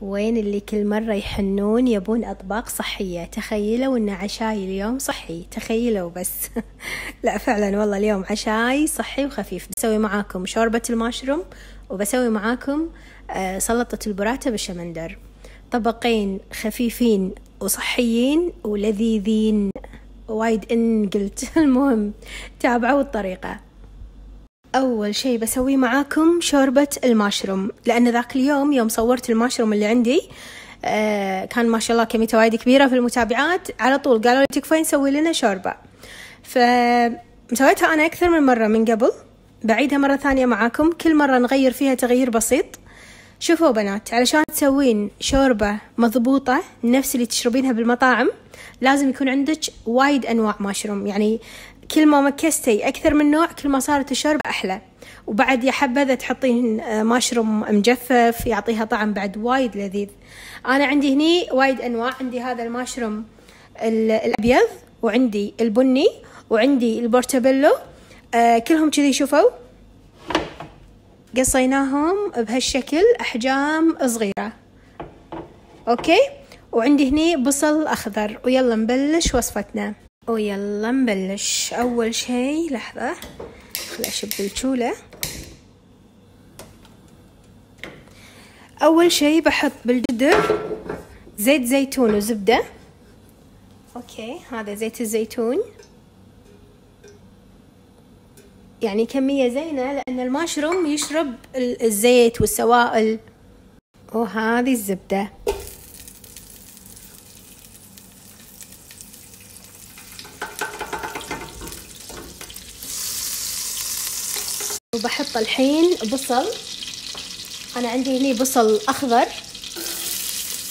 وين اللي كل مرة يحنون يبون أطباق صحية. تخيلوا إن عشاي اليوم صحي. تخيلوا بس. لا فعلا والله اليوم عشاي صحي وخفيف. بسوي معاكم شوربة المشروم وبسوي معاكم آه، سلطة البراتة بالشمندر طبقين خفيفين وصحيين ولذيذين. وايد إن قلت. المهم تابعوا الطريقة. أول شي بسويه معاكم شوربة الماشروم لأن ذاك اليوم يوم صورت الماشروم اللي عندي آه كان ما شاء الله كميته وايد كبيرة في المتابعات على طول قالوا لي تكفين سوي لنا شوربة. فسويتها أنا أكثر من مرة من قبل بعيدها مرة ثانية معاكم كل مرة نغير فيها تغيير بسيط. شوفوا بنات علشان تسوين شوربة مضبوطة نفس اللي تشربينها بالمطاعم لازم يكون عندك وايد أنواع ماشروم يعني كل ما مكستي أكثر من نوع كل ما صارت الشوربة أحلى. وبعد يا حبذا تحطين آه، ماشروم مجفف يعطيها طعم بعد وايد لذيذ. أنا عندي هني وايد أنواع. عندي هذا الماشروم الأبيض وعندي البني وعندي ال portobello آه كلهم كذي شوفوا. قصيناهم بهالشكل أحجام صغيرة. okay؟ وعندي هني بصل أخضر. ويلا نبلش وصفتنا. ويلا نبلش. أول شي لحظة خل أشب الشولة أول شي بحط بالجدر زيت زيتون وزبدة. أوكي هذا زيت الزيتون. يعني كمية زينة لأن الماشروم يشرب الزيت والسوائل. وهذه الزبدة وبحط الحين بصل. أنا عندي هني بصل أخضر.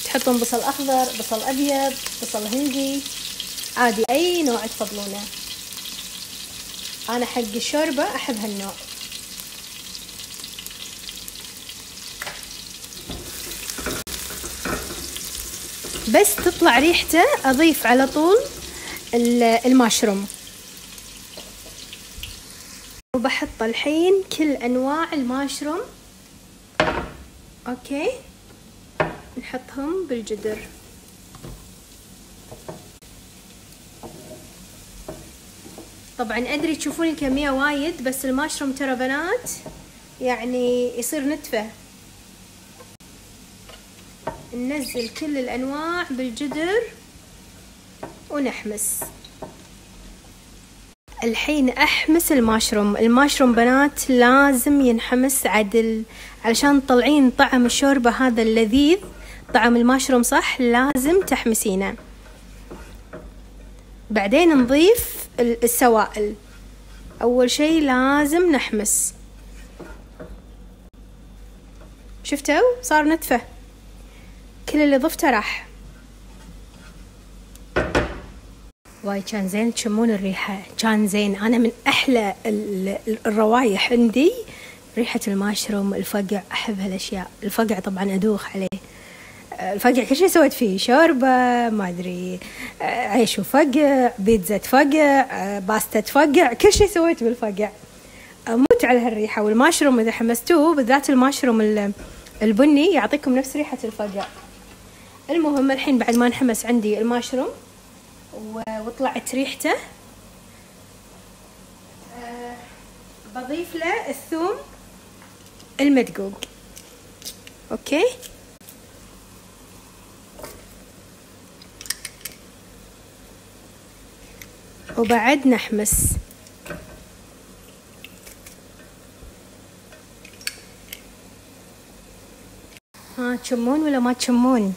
تحطون بصل أخضر بصل أبيض بصل هندي. عادي أي نوع تفضلونه. أنا حق الشوربة أحب هالنوع. بس تطلع ريحته أضيف على طول الماشروم وبحط الحين كل أنواع ال mushroom. okay. نحطهم بالجدر. طبعا أدري تشوفون الكمية وايد بس الماشروم ترى بنات يعني يصير نتفة. ننزل كل الأنواع بالجدر ونحمس. الحين أحمس الماشروم الماشروم بنات لازم ينحمس عدل. علشان تطلعين طعم الشوربة هذا اللذيذ. طعم الماشروم صح؟ لازم تحمسينه. بعدين نضيف السوائل. أول شي لازم نحمس. شفتوا؟ صار نتفة. كل اللي ضفته راح. واي كان زين؟ تشمون الريحة. كان زين. أنا من أحلى الروايح عندي. ريحة الماشروم الفقع. أحب هالأشياء. الفقع طبعا أدوخ عليه. الفقع كل شيء سويت فيه. شوربة ما أدري عيش وفقع بيتزا بفقع باستا بفقع. كل شيء سويت بالفقع. أموت على هالريحة. والماشروم إذا حمستوه بالذات الماشروم البني يعطيكم نفس ريحة الفقع. المهم الحين بعد ما انحمس عندي الماشروم وطلعت ريحته أه بضيف له الثوم المدقوق. أوكي؟ وبعد نحمس. ها تشمون ولا ما تشمون؟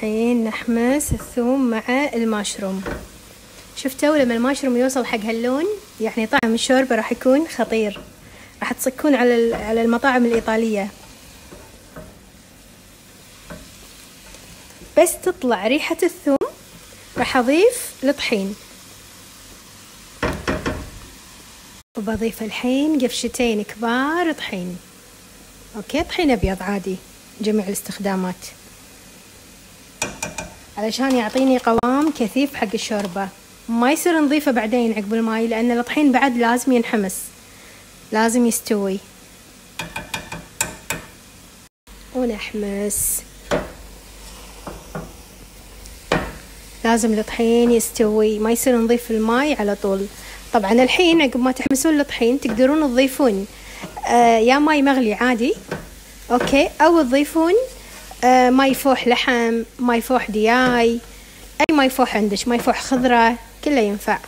الحين نحمس الثوم مع الماشروم شفتوا لما الماشروم يوصل حق هاللون؟ يعني طعم الشوربة راح يكون خطير. راح تصكون على على المطاعم الإيطالية. بس تطلع ريحة الثوم راح أضيف الطحين. وبضيف الحين قفشتين كبار طحين. okay طحين أبيض عادي جميع الاستخدامات. علشان يعطيني قوام كثيف حق الشوربة. ما يصير نضيفه بعدين عقب الماي لأن الطحين بعد لازم ينحمس. لازم يستوي. ونحمس. لازم الطحين يستوي. ما يصير نضيف الماي على طول. طبعا الحين عقب ما تحمسون الطحين تقدرون تضيفون آه يا ماي مغلي عادي. okay. أو تضيفون آه ماي فوح لحم ماي فوح دياي أي ماي فوح عندك ماي فوح خضرة كله ينفع.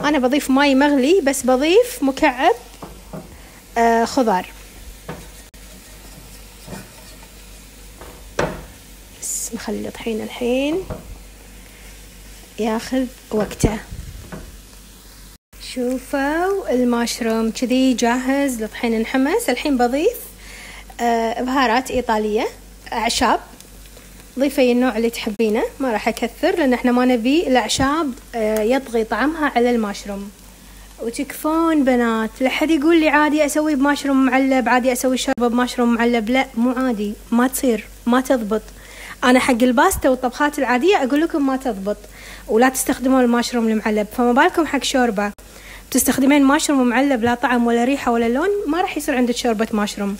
أنا بضيف ماي مغلي بس بضيف مكعب آه خضار. بس نخلي الطحين الحين. ياخذ وقته. شوفوا الماشروم كذي جاهز لطحين انحمس الحين بضيف بهارات إيطالية أعشاب ضيفي النوع اللي تحبينه ما راح أكثر لأن إحنا ما نبي الأعشاب آه يطغي طعمها على الماشروم وتكفون بنات لا حد يقول لي عادي أسوي بماشروم معلب عادي أسوي شوربة بماشروم معلب لا مو عادي ما تصير ما تضبط. أنا حق الباستا والطبخات العادية أقول لكم ما تضبط ولا تستخدمون الماشروم المعلب. فما بالكم حق شوربة؟ تستخدمين ماشروم معلب لا طعم ولا ريحة ولا لون ما راح يصير عندك شوربة ماشروم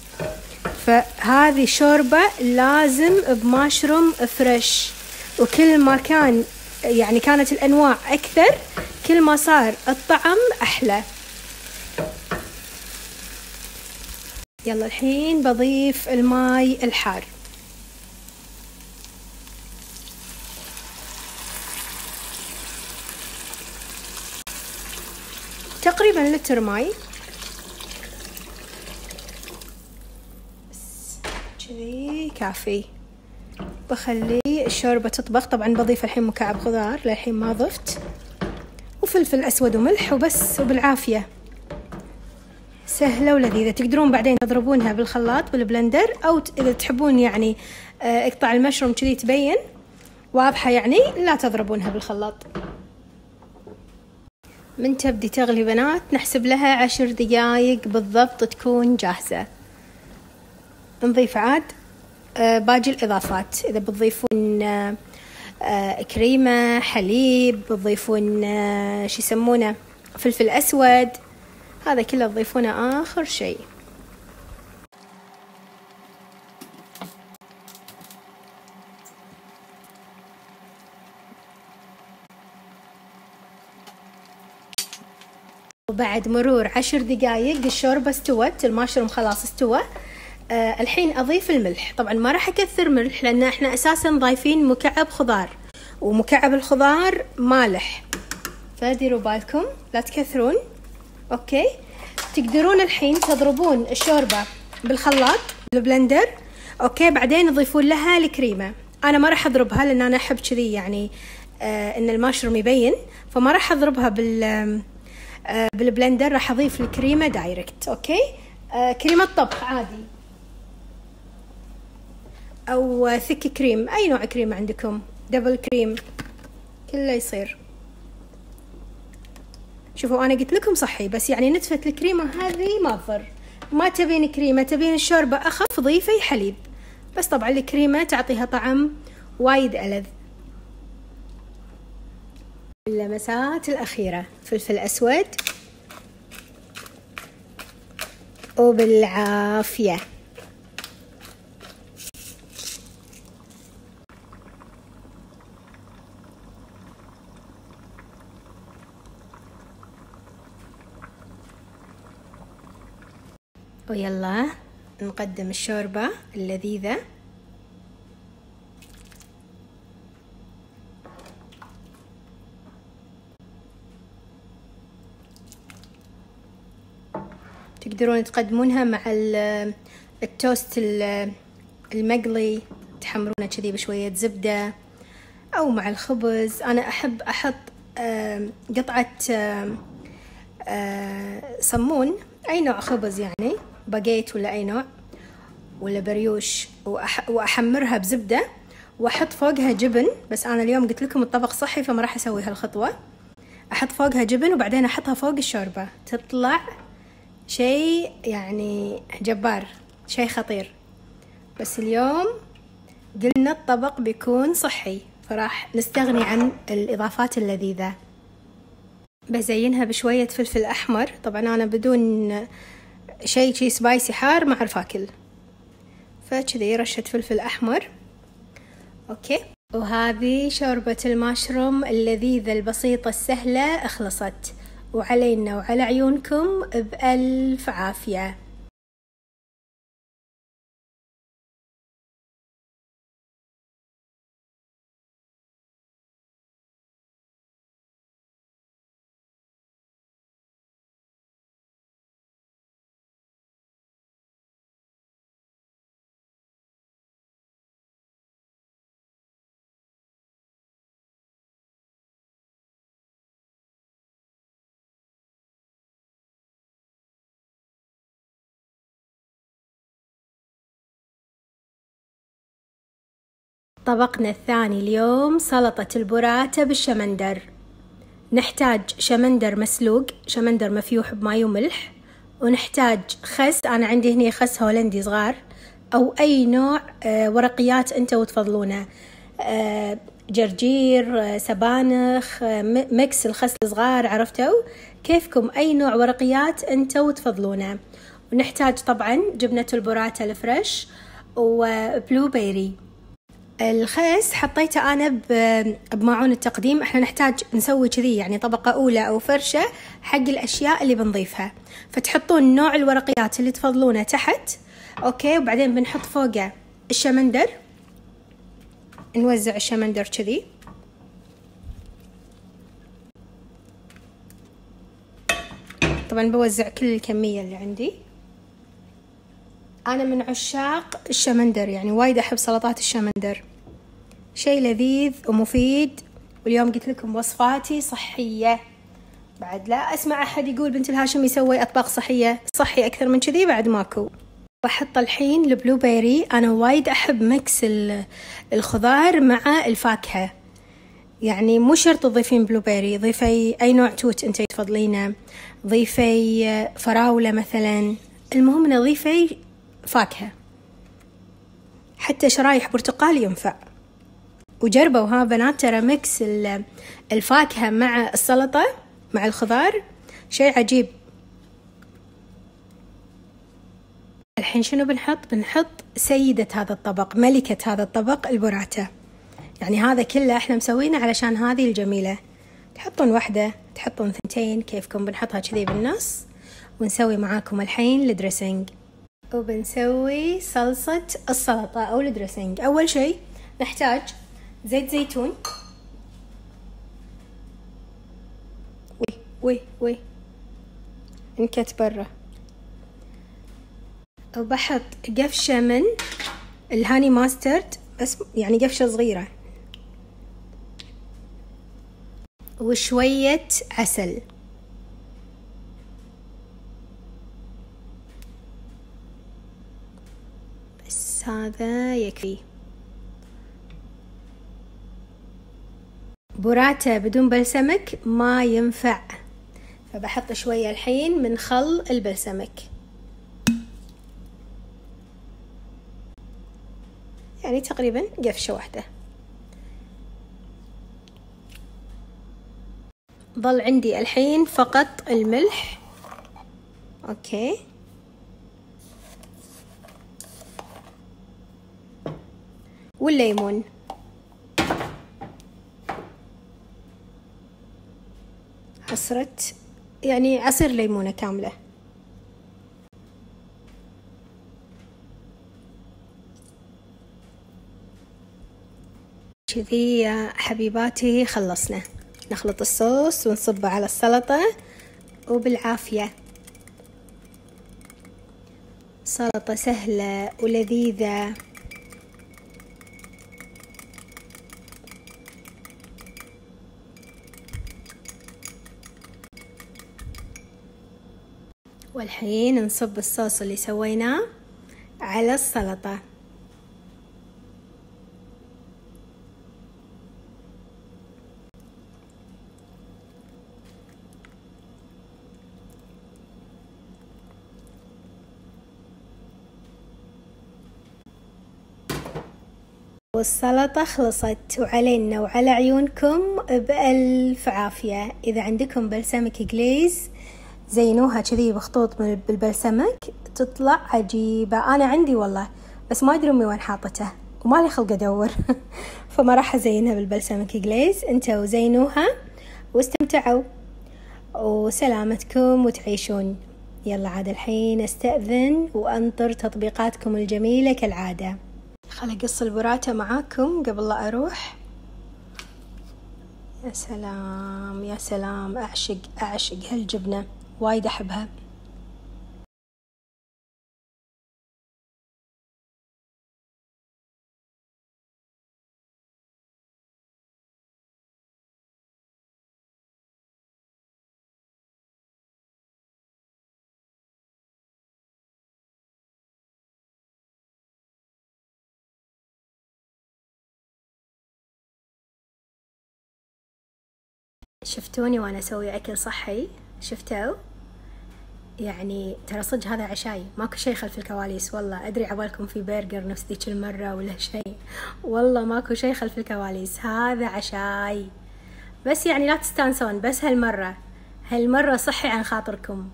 فهذه شوربة لازم ب mushroom fresh. وكل ما كان يعني كانت الأنواع أكثر كل ما صار الطعم أحلى. يلا الحين بضيف الماي الحار. تقريبا لتر ماي. كذي كافي. بخلي الشوربة تطبخ. طبعا بضيف الحين مكعب خضار للحين ما ضفت. وفلفل أسود وملح وبس وبالعافية. سهلة ولذيذة. تقدرون بعدين تضربونها بالخلاط بالبلندر أو إذا تحبون يعني آه، اقطع المشروم كذي تبين. واضحة يعني؟ لا تضربونها بالخلاط. من تبدي تغلي بنات نحسب لها عشر دقايق بالضبط تكون جاهزة. نضيف عاد آه، باقي الإضافات. إذا بتضيفون آه، آه، كريمة حليب بتضيفون شو يسمونه فلفل أسود هذا كله تضيفونه آخر شيء. وبعد مرور عشر دقايق الشوربة استوت الماشروم خلاص استوى. آه الحين أضيف الملح. طبعا ما راح أكثر ملح لأن إحنا أساسا ضايفين مكعب خضار ومكعب الخضار مالح. فديروا بالكم لا تكثرون. Okay. تقدرون الحين تضربون الشوربة بالخلاط بال blender. Okay. بعدين تضيفون لها الكريمة. أنا ما راح أضربها لأن أنا أحب كذي يعني آه إن الماشروم يبين. فما راح أضربها بال آه، بال blender راح أضيف الكريمة direct okay. آه كريمة طبخ عادي. أو ثك كريم أي نوع كريم عندكم؟ دبل كريم كله يصير. شوفوا أنا قلت لكم صحي بس يعني نتفة الكريمة هذه ما تضر. ما تبين كريمة تبين الشوربة أخف ضيفي حليب. بس طبعا الكريمة تعطيها طعم وايد ألذ. اللمسات الأخيرة فلفل أسود. وبالعافية. ويلا نقدم الشوربة اللذيذة. تقدرون تقدمونها مع التوست المقلي تحمرونه كذي بشوية زبدة أو مع الخبز. أنا أحب أحط قطعة صمون أي نوع خبز يعني. باجيت ولا أي نوع ولا بريوش وأحمرها بزبدة وأحط فوقها جبن. بس أنا اليوم قلت لكم الطبق صحي فما راح أسوي هالخطوة. أحط فوقها جبن وبعدين أحطها فوق الشوربة. تطلع شيء يعني جبار شيء خطير. بس اليوم قلنا الطبق بيكون صحي فراح نستغني عن الإضافات اللذيذة. بزينها بشوية فلفل أحمر. طبعا أنا بدون شيء شي سبايسي حار ما أعرف أكل فكذي رشة فلفل أحمر. أوكي. وهذه شوربة الماشروم اللذيذة البسيطة السهلة أخلصت. وعلينا وعلى عيونكم بألف عافية. طبقنا الثاني اليوم سلطة البوراتا بالشمندر. نحتاج شمندر مسلوق شمندر مفيوح بماي وملح ونحتاج خس. أنا عندي هنا خس هولندي صغار أو أي نوع آه، ورقيات أنتو تفضلونه. آه، جرجير آه، سبانخ mix الخس الصغار عرفتوا؟ كيفكم؟ أي نوع ورقيات أنتو تفضلونه. ونحتاج طبعا جبنة البوراتا ال fresh و blueberry الخس حطيته أنا بماعون التقديم. إحنا نحتاج نسوي كذي يعني طبقة أولى أو فرشة حق الأشياء اللي بنضيفها. فتحطون نوع الورقيات اللي تفضلونه تحت. Okay وبعدين بنحط فوقه الشمندر. نوزع الشمندر كذي. طبعا بوزع كل الكمية اللي عندي. أنا من عشاق الشمندر يعني وايد أحب سلطات الشمندر. شي لذيذ ومفيد واليوم قلت لكم وصفاتي صحية. بعد لا أسمع أحد يقول بنت الهاشمي تسوي أطباق صحية. صحي أكثر من كذي بعد ماكو. بحط الحين ال blueberry أنا وايد أحب mix الخضار مع الفاكهة. يعني مو شرط تضيفين blueberry ضيفي أي نوع توت أنت تفضلينه. ضيفي فراولة مثلا. المهم نضيفي فاكهة. حتى شرايح برتقال ينفع. وجربوا ها بنات ترى ميكس الفاكهة مع السلطة مع الخضار. شيء عجيب. الحين شنو بنحط؟ بنحط سيدة هذا الطبق ملكة هذا الطبق البراتة يعني هذا كله إحنا مسوينه علشان هذه الجميلة. تحطون واحدة تحطون ثنتين كيفكم؟ بنحطها كذي بالنص. ونسوي معاكم الحين ال dressing وبنسوي صلصة السلطة أو ال dressing أول شي نحتاج زيت زيتون. وي وي وي. انكت برا. وبحط قفشة من ال honey mustard بس يعني قفشة صغيرة. وشوية عسل. هذا يكفي. بوراتا بدون بلسمك ما ينفع. فبحط شوية الحين من خل البلسمك. يعني تقريبا قفشة واحدة. ظل عندي الحين فقط الملح. أوكي. والليمون. عصرة يعني عصير ليمونة كاملة. كذي يا حبيباتي خلصنا. نخلط الصوص ونصبه على السلطة وبالعافية. سلطة سهلة ولذيذة. والحين نصب الصوص اللي سويناه على السلطة. والسلطة خلصت وعلينا وعلى عيونكم بألف عافية. إذا عندكم بلسمك جليز زينوها كذي بخطوط بالبلسمك تطلع عجيبة. أنا عندي والله بس ما أدري أمي وين حاطته وما لي خلق أدور. فما راح أزينها بالبلسمك جليز أنتوا زينوها واستمتعوا. وسلامتكم وتعيشون. يلا عاد الحين أستأذن وأنطر تطبيقاتكم الجميلة كالعادة. خل أقص البراتة معاكم قبل لا أروح. يا سلام يا سلام أعشق أعشق هالجبنة. وايد أحبها. شفتوني وأنا أسوي أكل صحي؟ شفتوا؟ يعني ترى صدق هذا عشاي. ماكو شيء خلف الكواليس والله. أدري عبالكم في برجر نفس ذيك المرة ولا شيء. والله ماكو شيء خلف الكواليس. هذا عشاي. بس يعني لا تستانسون. بس هالمرة. هالمرة صحي عن خاطركم.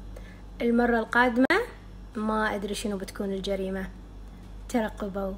المرة القادمة ما أدري شنو بتكون الجريمة. ترقبوا.